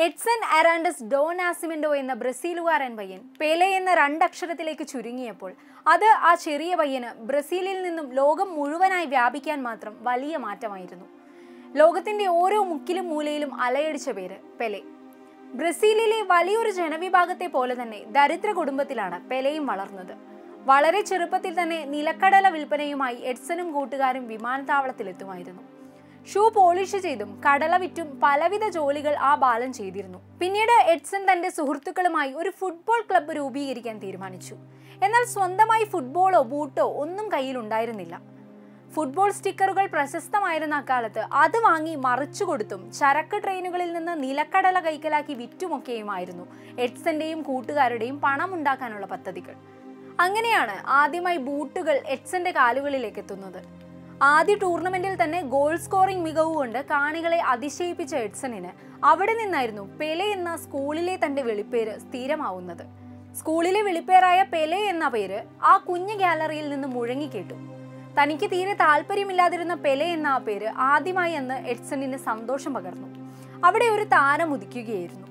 Edson Arantes Don ആസിമെൻഡോ എന്ന ബ്രസീലുകാരൻ പയ്യൻ Pele എന്ന രണ്ടക്ഷരത്തിലേക്ക് ചുരുങ്ങിയപ്പോൾ അത് ആ ചെറിയ പയ്യന് ബ്രസീലിൽ നിന്നും ലോകം മുഴുവനായി വ്യാപിക്കാൻ മാത്രം വലിയ മാറ്റമായിരുന്നു. ലോകത്തിന്റെ ഓരോ മുക്കിലും മൂലയിലും അലയടിച്ച പേര് പെലെ. ബ്രസീലിലെ വലിയൊരു ജനവിഭാഗത്തെ പോലെ തന്നെ ദരിദ്ര കുടുംബത്തിലാണ് പെലെയും വളർന്നത്. വളരെ ചെറുപ്പത്തിൽ തന്നെ നിലക്കടല വിൽപ്പനയുമായി എഡ്സനും കൂട്ടുകാരും വിമാനത്താവളത്തിലെത്തുമായിരുന്നു. ഷൂ പോളിഷ് ചെയ്തും കടല വിറ്റും പലവിധ ജോലികൾ ആ ബാലൻ ചെയ്തിരുന്നു. പിന്നീട് എഡ്സൺ തന്റെ സുഹൃത്തുക്കളുമായി ഒരു ഫുട്ബോൾ ക്ലബ്ബ് രൂപീകരിക്കാൻ തീരുമാനിച്ചു. എന്നാൽ സ്വന്തമായി ഫുട്ബോളോ ബൂട്ടോ ഒന്നും കയ്യിലുണ്ടായിരുന്നില്ല ഫുട്ബോൾ സ്റ്റിക്കറുകൾ പ്രശസ്തമായിരുന്ന അക്കാലത്ത് അത് വാങ്ങി മറിച്ചു കൊടുത്തും ചരക്ക് ട്രെയിനുകളിൽ നിന്ന് നിലക്കടല കൈക്കലാക്കി വിറ്റുമൊക്കെയുമായിരുന്നു എഡ്സന്റെയും കൂട്ടുകാരുടെയും പണം ഉണ്ടാക്കാനുള്ള പദ്ധതികൾ. അങ്ങനെയാണ് ആദ്യമായി ബൂട്ടുകൾ എഡ്സന്റെ കാലുകളിലേക്ക് എത്തുന്നത്. ആദ്യ ടൂർണമെന്റിൽ തന്നെ ഗോൾ സ്കോറിംഗ് മികവ് കൊണ്ട് കാണികളെ അതിശയിപ്പിച്ച എഡ്സണിന് അവിടെ നിന്നായിരുന്നു പെലെ എന്ന സ്കൂളിലെ തന്റെ വെളിപ്പേര് സ്ഥിരമാവുന്നത്. സ്കൂളിലെ വെളിപ്പേരായ പെലെ എന്ന പേര് ആ കുഞ്ഞു ഗാലറിയിൽ നിന്ന് മുഴങ്ങിക്കേട്ടു. തനിക്ക് തീരെ താല്പര്യമില്ലാതിരുന്ന പെലെ എന്ന ആ പേര് ആദ്യമായി അന്ന് എഡ്സണിന് സന്തോഷം പകർന്നു. അവിടെ ഒരു താരം ഉദിക്കുകയായിരുന്നു.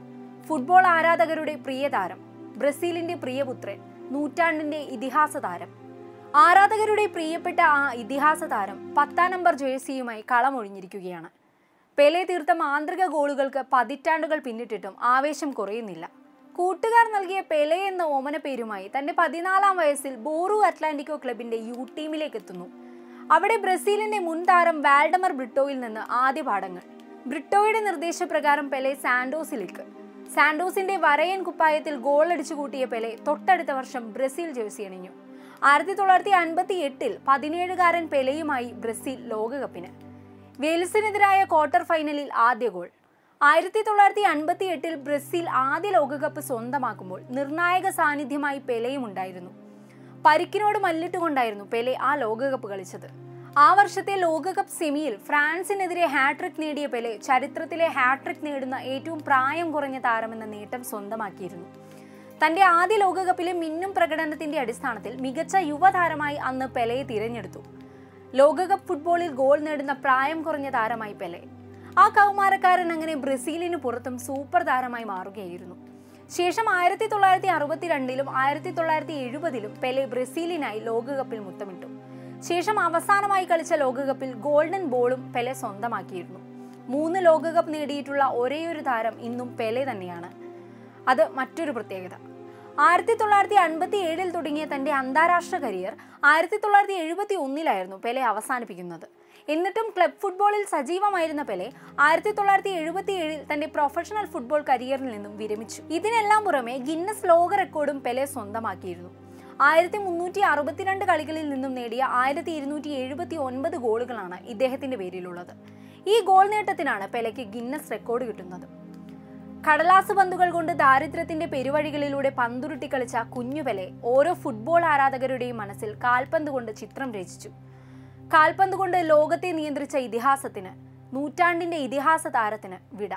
ഫുട്ബോൾ ആരാധകരുടെ പ്രിയ താരം ബ്രസീലിന്റെ പ്രിയപുത്രൻ നൂറ്റാണ്ടിന്റെ ഇതിഹാസ താരം. ആരാധകരുടെ പ്രിയപ്പെട്ട ആ ഇതിഹാസ താരം പത്താം നമ്പർ ജേഴ്സിയുമായി കളമൊഴിഞ്ഞിരിക്കുകയാണ്. പെലെ തീർത്ത മാന്ത്രിക ഗോളുകൾക്ക് പതിറ്റാണ്ടുകൾ പിന്നിട്ടിട്ടും ആവേശം കുറയുന്നില്ല. കൂട്ടുകാർ നൽകിയ പെലെ എന്ന ഓമന പേരുമായി തന്റെ പതിനാലാം വയസ്സിൽ ബോറു അറ്റ്ലാന്റിക്കോ ക്ലബിന്റെ യു ടീമിലേക്ക് എത്തുന്നു. അവിടെ ബ്രസീലിന്റെ മുൻ താരം വാൽഡമർ ബ്രിട്ടോയിൽ നിന്ന് ആദ്യ പാഠങ്ങൾ. ബ്രിട്ടോയുടെ നിർദ്ദേശപ്രകാരം പെലെ സാൻഡോസിലേക്ക്. സാൻഡോസിന്റെ വരയൻ കുപ്പായത്തിൽ ഗോൾ അടിച്ചു കൂട്ടിയ പെലെ തൊട്ടടുത്ത വർഷം ബ്രസീൽ ജേഴ്സി അണിഞ്ഞു. ആയിരത്തി തൊള്ളായിരത്തി അൻപത്തി എട്ടിൽ പതിനേഴുകാരൻ പെലെയുമായി ബ്രസീൽ ലോകകപ്പിന്. വെയിൽസിനെതിരായ ക്വാർട്ടർ ഫൈനലിൽ ആദ്യ ഗോൾ. ആയിരത്തി തൊള്ളായിരത്തി അൻപത്തി എട്ടിൽ ബ്രസീൽ ആദ്യ ലോകകപ്പ് സ്വന്തമാക്കുമ്പോൾ നിർണായക സാന്നിധ്യമായി പെലെയും ഉണ്ടായിരുന്നു. പരിക്കിനോട് മല്ലിട്ടുകൊണ്ടായിരുന്നു പെലെ ആ ലോകകപ്പ് കളിച്ചത്. ആ വർഷത്തെ ലോകകപ്പ് സെമിയിൽ ഫ്രാൻസിനെതിരെ ഹാട്രിക് നേടിയ പെലെ ചരിത്രത്തിലെ ഹാട്രിക് നേടുന്ന ഏറ്റവും പ്രായം കുറഞ്ഞ താരമെന്ന നേട്ടം സ്വന്തമാക്കിയിരുന്നു. തന്റെ ആദ്യ ലോകകപ്പിലെ മിന്നും പ്രകടനത്തിന്റെ അടിസ്ഥാനത്തിൽ മികച്ച യുവതാരമായി അന്ന് പെലയെ തിരഞ്ഞെടുത്തു. ലോകകപ്പ് ഫുട്ബോളിൽ ഗോൾ നേടുന്ന പ്രായം കുറഞ്ഞ താരമായി പെലെ. ആ കൗമാരക്കാരൻ അങ്ങനെ ബ്രസീലിന് പുറത്തും സൂപ്പർ താരമായി മാറുകയായിരുന്നു. ശേഷം ആയിരത്തി തൊള്ളായിരത്തി അറുപത്തിരണ്ടിലും ആയിരത്തി തൊള്ളായിരത്തി എഴുപതിലും പെലെ ബ്രസീലിനായി ലോകകപ്പിൽ മുത്തമിട്ടു. ശേഷം അവസാനമായി കളിച്ച ലോകകപ്പിൽ ഗോൾഡൻ ബോളും പെലെ സ്വന്തമാക്കിയിരുന്നു. മൂന്ന് ലോകകപ്പ് നേടിയിട്ടുള്ള ഒരേയൊരു താരം ഇന്നും പെലെ തന്നെയാണ്. അത് മറ്റൊരു പ്രത്യേകത. ആയിരത്തി തൊള്ളായിരത്തി അൻപത്തി ഏഴിൽ തുടങ്ങിയ തന്റെ അന്താരാഷ്ട്ര കരിയർ ആയിരത്തി തൊള്ളായിരത്തി എഴുപത്തി ഒന്നിലായിരുന്നു പെലെ അവസാനിപ്പിക്കുന്നത്. എന്നിട്ടും ക്ലബ് ഫുട്ബോളിൽ സജീവമായിരുന്ന പെലെ ആയിരത്തി തൊള്ളായിരത്തി എഴുപത്തി ഏഴിൽ തന്റെ പ്രൊഫഷണൽ ഫുട്ബോൾ കരിയറിൽ നിന്നും വിരമിച്ചു. ഇതിനെല്ലാം പുറമെ ഗിന്നസ് ലോക റെക്കോർഡും പെലെ സ്വന്തമാക്കിയിരുന്നു. ആയിരത്തി മുന്നൂറ്റി അറുപത്തിരണ്ട് കളികളിൽ നിന്നും നേടിയ ആയിരത്തി ഇരുന്നൂറ്റി എഴുപത്തി ഒൻപത് ഗോളുകളാണ് ഇദ്ദേഹത്തിന്റെ പേരിലുള്ളത്. ഈ ഗോൾ നേട്ടത്തിനാണ് പെലയ്ക്ക് ഗിന്നസ് റെക്കോർഡ് കിട്ടുന്നത്. കടലാസ് പന്തുകൾ കൊണ്ട് ദാരിദ്ര്യത്തിന്റെ പെരുവഴികളിലൂടെ പന്തുരുട്ടി കളിച്ച കുഞ്ഞുപെലെ ഓരോ ഫുട്ബോൾ ആരാധകരുടെയും മനസ്സിൽ കാൽപന്ത് കൊണ്ട് ചിത്രം രചിച്ചു. കാൽപന്ത് കൊണ്ട് ലോകത്തെ നിയന്ത്രിച്ച ഇതിഹാസത്തിന് നൂറ്റാണ്ടിന്റെ ഇതിഹാസ താരത്തിന് വിട.